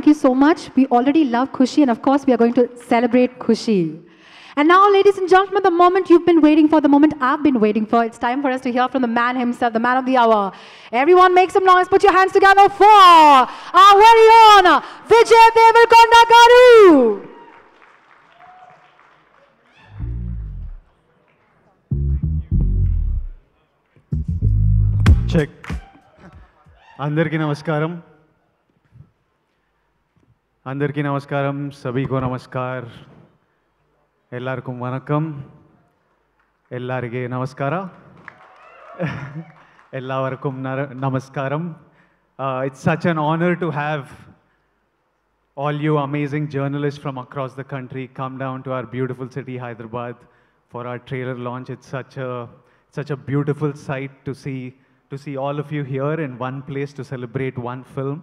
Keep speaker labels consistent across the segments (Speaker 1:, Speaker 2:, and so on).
Speaker 1: Thank you so much. We already love Kushi, and of course, we are going to celebrate Kushi. And now, ladies and gentlemen, the moment you've been waiting for, the moment I've been waiting for, it's time for us to hear from the man himself, the man of the hour. Everyone make some noise, put your hands together for our very own Vijay Devarakonda Garu.
Speaker 2: Check. అందరికీ నమస్కారం అందరికీ నమస్కారం సభీకో నమస్కార్. ఎల్లార్కు వనకం. ఎల్లారిగే నమస్కార. ఎల్లావరకం namaskaram. It's such an honor to have all you amazing journalists from across the country come down to our beautiful city hyderabad for our trailer launch. It's such a such a beautiful sight to see to see all of you here in one place to celebrate one film.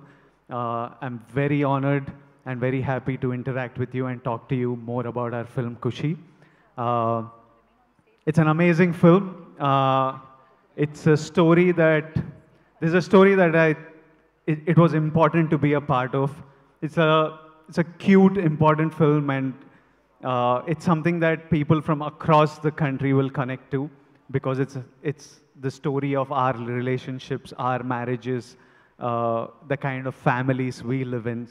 Speaker 2: Uh, i'm very honored and very happy to interact with you and talk to you more about our film Kushi. Uh, it's an amazing film. Uh, it's a story that there's a story that I it, it was important to be a part of. It's a it's a cute, important film, and uh, it's something that people from across the country will connect to because it's it's the story of our relationships, our marriages, uh, the kind of families we live in.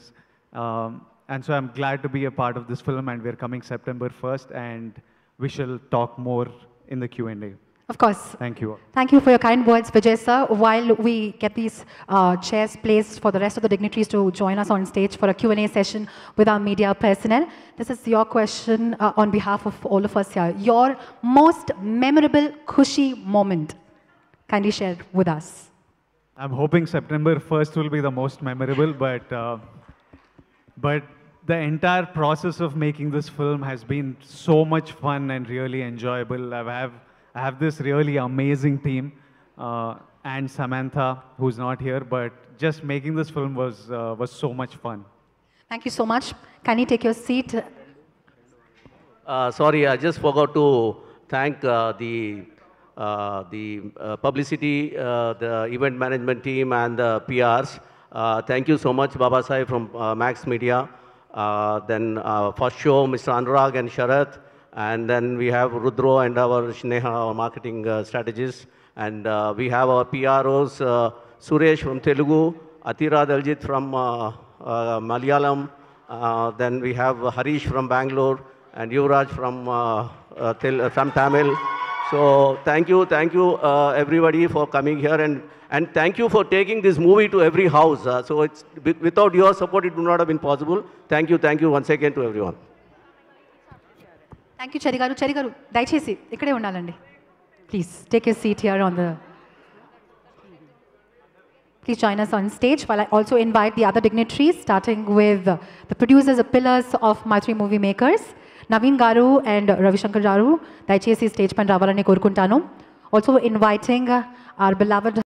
Speaker 2: Um, and so I'm glad to be a part of this film, and we're coming September 1st, and we shall talk more in the Q&A.
Speaker 1: Of course.
Speaker 2: Thank you.
Speaker 1: Thank you for your kind words, Vijay sir. While we get these uh, chairs placed for the rest of the dignitaries to join us on stage for a Q&A session with our media personnel, this is your question uh, on behalf of all of us here. Your most memorable Kushi moment. Kindly share with us.
Speaker 2: I'm hoping September 1st will be the most memorable, but uh, but the entire process of making this film has been so much fun and really enjoyable. I have I have this really amazing team uh, and Samantha, who's not here, but just making this film was uh, was so much fun.
Speaker 1: Thank you so much. Can you take your seat.
Speaker 3: Uh, sorry, I just forgot to thank uh, the uh, the uh, publicity, uh, the event management team, and the PRs. Uh, thank you so much, Baba Sai from uh, Max Media. Uh, then first show, Mr. Anurag and Sharath, and then we have Rudro and our Sneha, our marketing uh, strategist, and uh, we have our PROs, uh, Suresh from Telugu, Athira Diljith from Malayalam, then we have Harish from Bangalore, and Yuvraj from, from Tamil. So thank you, thank you uh, everybody for coming here and, and thank you for taking this movie to every house. Uh, so it's, without your support, it would not have been possible. Thank you, thank you once again to everyone.
Speaker 1: Thank you, Charigaru. Charigaru, Please, take ఉండాలండి seat here on the... Please join us on stage while I also invite the other dignitaries, starting with the producers, the pillars of Mythri Movie Makers. Naveen గారు and Ravishankar గారు దయచేసి stage పైన రావాలని కోరుకుంటాను. Also inviting are beloved